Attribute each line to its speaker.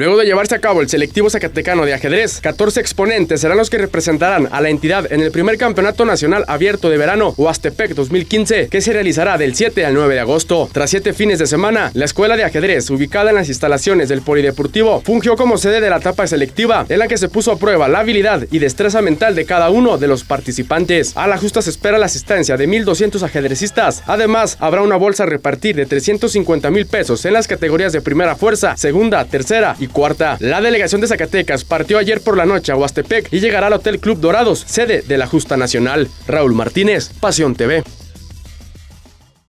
Speaker 1: Luego de llevarse a cabo el selectivo zacatecano de ajedrez, 14 exponentes serán los que representarán a la entidad en el primer campeonato nacional abierto de verano Huastepec 2015, que se realizará del 7 al 9 de agosto. Tras siete fines de semana, la escuela de ajedrez, ubicada en las instalaciones del Polideportivo, fungió como sede de la etapa selectiva, en la que se puso a prueba la habilidad y destreza mental de cada uno de los participantes. A la justa se espera la asistencia de 1.200 ajedrecistas. Además, habrá una bolsa a repartir de 350 mil pesos en las categorías de primera fuerza, segunda, tercera y cuarta. La delegación de Zacatecas partió ayer por la noche a Huastepec y llegará al Hotel Club Dorados, sede de la Justa Nacional. Raúl Martínez, Pasión TV.